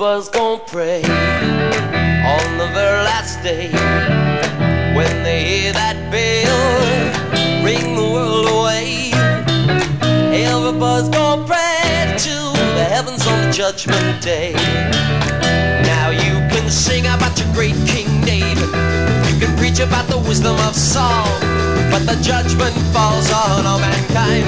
Everybody's gonna pray on the very last day when they hear that bell ring the world away. Everybody's gonna pray to the heavens on the judgment day. Now you can sing about your great King David. You can preach about the wisdom of Saul. But the judgment falls on all mankind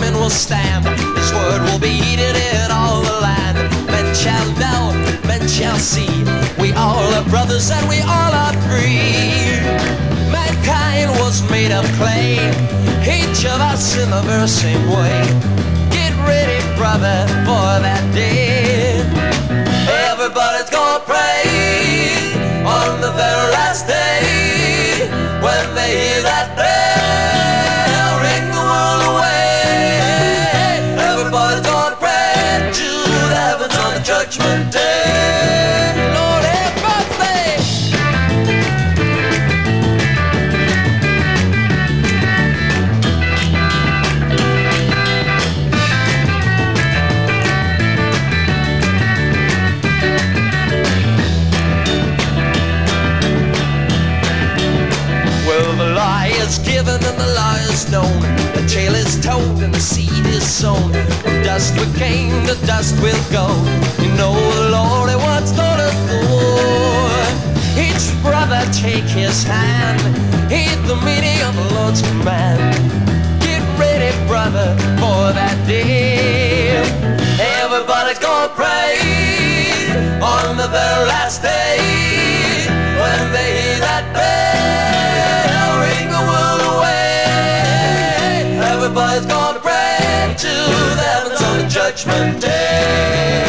Men will stand. His word will be heeded in all the land. Men shall know, men shall see. We all are brothers and we all are free. Mankind was made of clay, each of us in the very same way. Get ready, brother, for that day. Judgment day. Lord have mercy. Well, the lie is given and the lie is known. The tale is told and the seed is sown. Dust we came, to dust we'll go. You know the Lord He wants us for. Each brother take his hand, heed the meaning of the Lord's command. Get ready, brother, for that day. Everybody's gonna pray on the very last day when they hear that bell ring the world away. Everybody's judgment day.